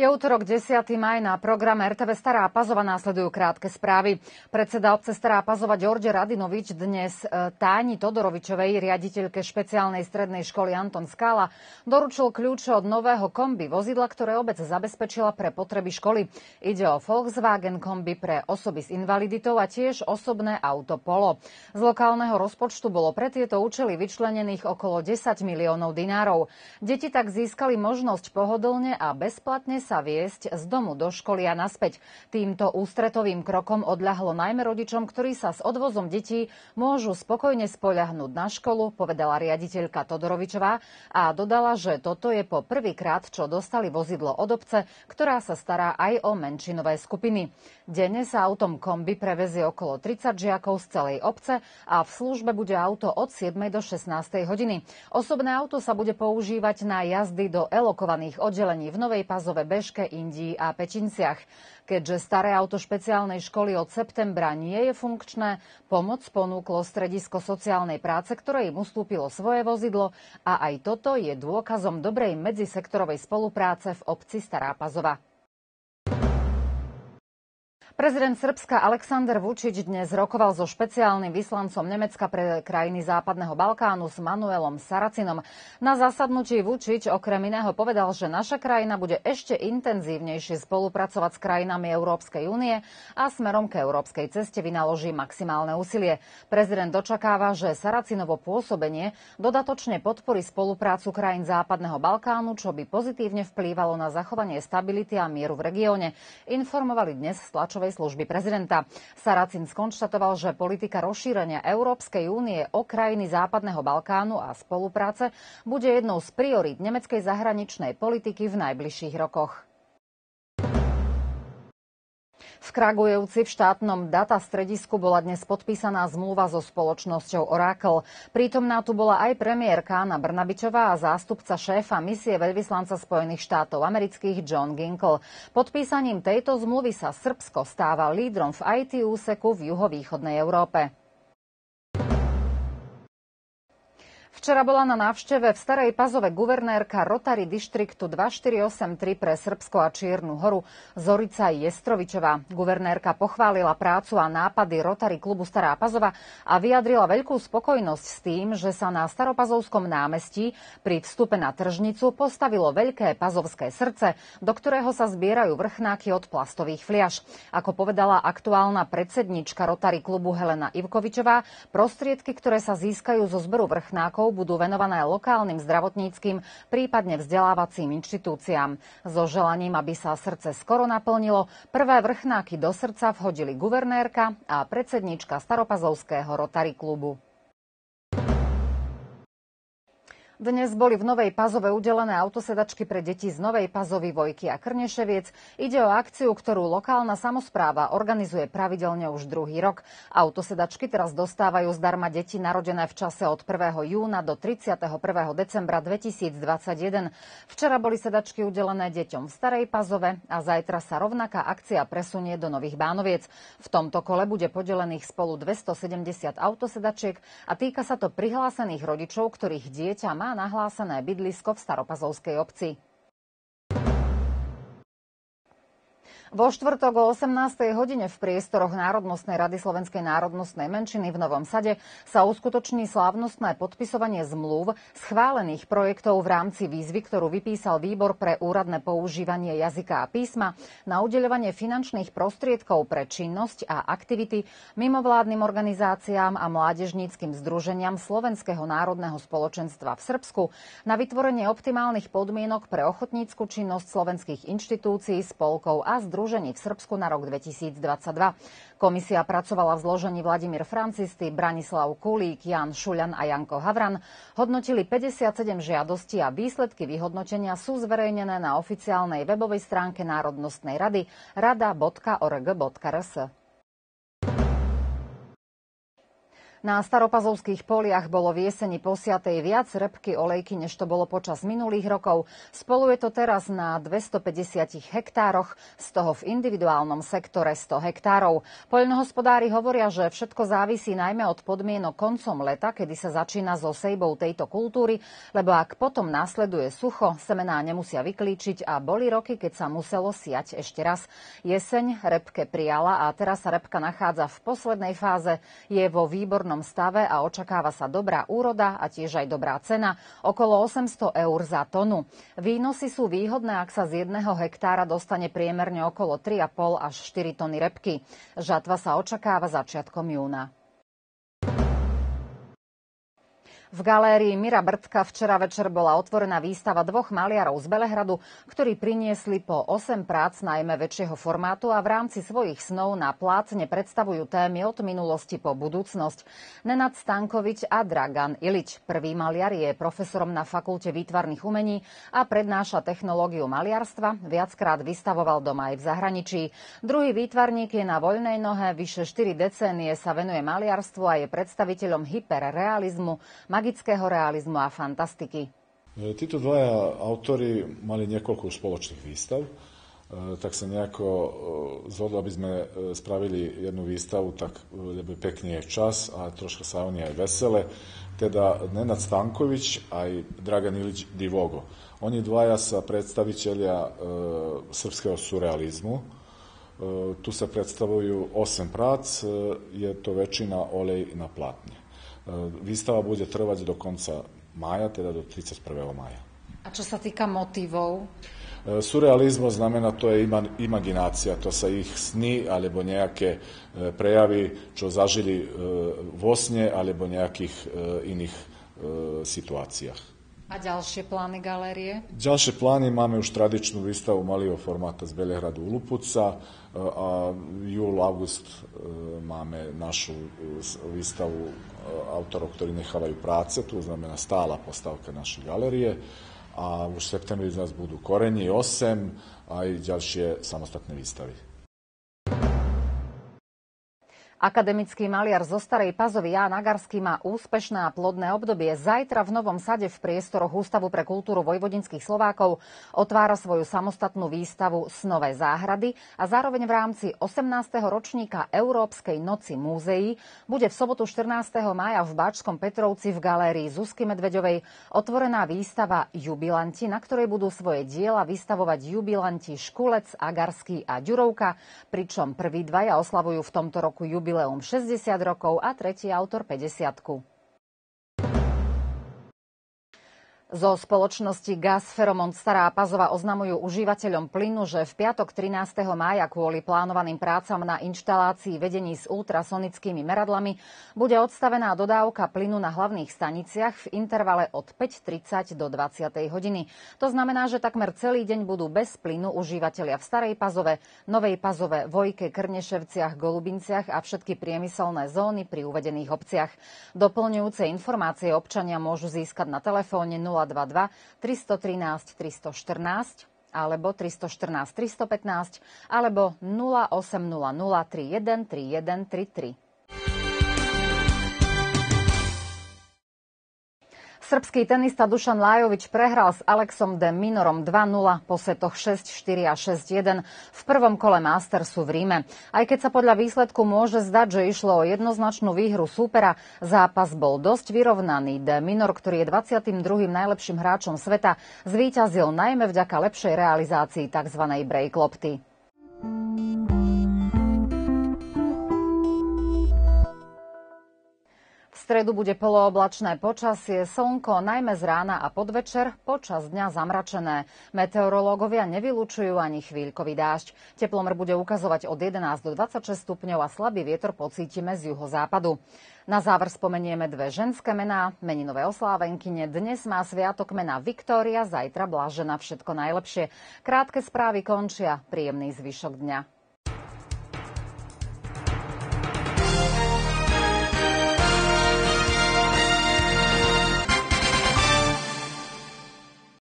Je útorok 10. maj na programe RTV Stará Pazova následujú krátke správy. Predseda obce Stará Pazova Ďorđe Radinovič dnes e, Táni Todorovičovej, riaditeľke špeciálnej strednej školy Anton Skála, doručil kľúče od nového kombi, vozidla, ktoré obec zabezpečila pre potreby školy. Ide o Volkswagen kombi pre osoby s invaliditou a tiež osobné auto Polo. Z lokálneho rozpočtu bolo pre tieto účely vyčlenených okolo 10 miliónov dinárov. Deti tak získali možnosť pohodlne a bezplatne sa viesť z domu do školy a naspäť. Týmto ústretovým krokom odľahlo najmä rodičom, ktorí sa s odvozom detí môžu spokojne spoľahnúť na školu, povedala riaditeľka Todorovičová a dodala, že toto je po prvýkrát, čo dostali vozidlo od obce, ktorá sa stará aj o menšinové skupiny. Denne sa autom kombi prevezie okolo 30 žiakov z celej obce a v službe bude auto od 7 do 16 hodiny. Osobné auto sa bude používať na jazdy do elokovaných oddelení v Novej Pazove, Bežke, Indii a Pečinciach. Keďže staré auto špeciálnej školy od septembra nie je funkčné, pomoc ponúklo stredisko sociálnej práce, ktoré im ustúpilo svoje vozidlo a aj toto je dôkazom dobrej medzisektorovej spolupráce v obci Stará Pazova. Prezident Srbska Aleksandr Vučić dnes rokoval so špeciálnym vyslancom Nemecka pre krajiny Západného Balkánu s Manuelom Saracinom. Na zasadnutí Vučić okrem iného povedal, že naša krajina bude ešte intenzívnejšie spolupracovať s krajinami Európskej únie a smerom k európskej ceste vynaloží maximálne úsilie. Prezident očakáva, že Saracinovo pôsobenie dodatočne podporí spoluprácu krajín Západného Balkánu, čo by pozitívne vplývalo na zachovanie stability a mieru v regióne. Informovali dnes z tlačovej spravodajskej služby prezidenta. Saracin skonštatoval, že politika rozšírenia Európskej únie o krajiny Západného Balkánu a spolupráce bude jednou z priorít nemeckej zahraničnej politiky v najbližších rokoch. V Kragujevci v štátnom data stredisku bola dnes podpísaná zmluva so spoločnosťou Oracle. Prítomná tu bola aj premiérka Anna Brnabičová a zástupca šéfa misie veľvyslanca Spojených štátov amerických John Ginkle. Podpísaním tejto zmluvy sa Srbsko stáva lídrom v IT úseku v juhovýchodnej Európe. Včera bola na návšteve v Starej Pazove guvernérka Rotary dištriktu 2483 pre Srbsko a Čiernu horu Zorica Jestrovičová. Guvernérka pochválila prácu a nápady Rotary klubu Stará Pazova a vyjadrila veľkú spokojnosť s tým, že sa na Staropazovskom námestí pri vstupe na tržnicu postavilo veľké pazovské srdce, do ktorého sa zbierajú vrchnáky od plastových fliaž. Ako povedala aktuálna predsednička Rotary klubu Helena Ivkovičová, prostriedky, ktoré sa získajú zo zberu vrchnákov, budú venované lokálnym zdravotníckým, prípadne vzdelávacím inštitúciám. So želaním, aby sa srdce skoro naplnilo, prvé vrchnáky do srdca vhodili guvernérka a predsednička Staropazovského Rotary klubu. Dnes boli v Novej Pazove udelené autosedačky pre deti z Novej Pazovy, Vojky a Krneševiec. Ide o akciu, ktorú lokálna samozpráva organizuje pravidelne už druhý rok. Autosedačky teraz dostávajú zdarma deti narodené v čase od 1. júna do 31. decembra 2021. Včera boli sedačky udelené deťom v Starej Pazove a zajtra sa rovnaká akcia presunie do Nových Bánoviec. V tomto kole bude podelených spolu 270 autosedačiek a týka sa to prihlásených rodičov, ktorých dieťa má nahlásené bydlisko v Staropazovskej obci. Vo štvrtok o 18. hodine v priestoroch Národnostnej rady Slovenskej národnostnej menšiny v Novom Sade sa uskutoční slávnostné podpisovanie zmluv schválených projektov v rámci výzvy, ktorú vypísal Výbor pre úradné používanie jazyka a písma na udeľovanie finančných prostriedkov pre činnosť a aktivity mimovládnym organizáciám a mládežníckým združeniam Slovenského národného spoločenstva v Srbsku na vytvorenie optimálnych podmienok pre ochotnícku činnosť slovenských inštitúcií, spolkov a združení združení v Srbsku na rok 2022. Komisia pracovala v zložení Vladimír Francisty, Branislav Kulík, Jan Šuľan a Janko Havran. Hodnotili 57 žiadostí a výsledky vyhodnotenia sú zverejnené na oficiálnej webovej stránke Národnostnej rady rada.org.rs. Na staropazovských poliach bolo v jeseni posiatej viac repky olejky, než to bolo počas minulých rokov. Spolu je to teraz na 250 hektároch, z toho v individuálnom sektore 100 hektárov. Poľnohospodári hovoria, že všetko závisí najmä od podmienok koncom leta, kedy sa začína so sejbou tejto kultúry, lebo ak potom následuje sucho, semená nemusia vyklíčiť a boli roky, keď sa muselo siať ešte raz. Jeseň repke prijala a teraz sa repka nachádza v poslednej fáze. Je vo výbornom výbornom stave a očakáva sa dobrá úroda a tiež aj dobrá cena, okolo 800 eur za tonu. Výnosy sú výhodné, ak sa z jedného hektára dostane priemerne okolo 3,5 až 4 tony repky. Žatva sa očakáva začiatkom júna. V galérii Mira Brtka včera večer bola otvorená výstava dvoch maliarov z Belehradu, ktorí priniesli po 8 prác najmä väčšieho formátu a v rámci svojich snov na plácne predstavujú témy od minulosti po budúcnosť. Nenad Stankovič a Dragan Ilič. Prvý maliar je profesorom na Fakulte výtvarných umení a prednáša technológiu maliarstva. Viackrát vystavoval doma aj v zahraničí. Druhý výtvarník je na voľnej nohe, vyše 4 decénie sa venuje maliarstvu a je predstaviteľom hyperrealizmu, magického realizmu a fantastiky. E, títo dvaja autori mali niekoľko spoločných výstav, e, tak sa nejako e, zhodlo, aby sme spravili jednu výstavu, tak lebo pekný je čas a troška sa oni aj vesele. Teda Nenad Stanković aj Dragan Ilić Divogo. Oni dvaja sa predstaviteľia srpského surrealizmu. Tu sa predstavujú osem prác, e, je to väčšina olej na platne. E, výstava bude trvať do konca mája, teda do 31. mája. A čo sa týka motivov? E, surrealizmo znamená, to je imaginácia, to sa ich sny alebo nejaké e, prejavy, čo zažili vo sne alebo nejakých iných situáciách. A ďalšie plány galérie? Ďalšie plány máme už tradičnú výstavu malého formáta z Belehradu Lupuca a júl, august máme našu výstavu autorov, ktorí nechávajú práce, to znamená stála postavka našej galerie a už v septembri z nás budú Koreni 8 a aj ďalšie samostatné výstavy. Akademický maliar zo Starej Pazovy Ján Agarský má úspešné a plodné obdobie. Zajtra v Novom sade v priestoroch Ústavu pre kultúru vojvodinských Slovákov otvára svoju samostatnú výstavu Snové záhrady a zároveň v rámci 18. ročníka Európskej noci múzeí bude v sobotu 14. maja v Báčskom Petrovci v galérii Zuzky Medveďovej otvorená výstava Jubilanti, na ktorej budú svoje diela vystavovať jubilanti Škulec, Agarský a Ďurovka, pričom prví dvaja oslavujú v tomto roku jubilanti jubileum 60 rokov a tretí autor 50. Zo spoločnosti Gas Feromont Stará Pazova oznamujú užívateľom plynu, že v piatok 13. mája kvôli plánovaným prácam na inštalácii vedení s ultrasonickými meradlami bude odstavená dodávka plynu na hlavných staniciach v intervale od 5.30 do 20. hodiny. To znamená, že takmer celý deň budú bez plynu užívateľia v Starej Pazove, Novej Pazove, Vojke, Krneševciach, Golubinciach a všetky priemyselné zóny pri uvedených obciach. Doplňujúce informácie občania môžu získať na telefóne 0 022 313 314 alebo 314 315 alebo 0800 31 31 33. Srbský tenista Dušan Lajovič prehral s Alexom de Minorom 2-0 po setoch 6-4 a 6-1 v prvom kole Mastersu v Ríme. Aj keď sa podľa výsledku môže zdať, že išlo o jednoznačnú výhru súpera, zápas bol dosť vyrovnaný. De Minor, ktorý je 22. najlepším hráčom sveta, zvíťazil najmä vďaka lepšej realizácii tzv. break lopty. Stredu bude polooblačné počasie, slnko najmä z rána a podvečer, počas dňa zamračené. Meteorológovia nevylučujú ani chvíľkový dážď. Teplomr bude ukazovať od 11 do 26 stupňov a slabý vietor pocítime z juhozápadu. Na záver spomenieme dve ženské mená, meninové oslávenkyne. Dnes má sviatok mena Viktória, zajtra Blažena. Všetko najlepšie. Krátke správy končia. Príjemný zvyšok dňa.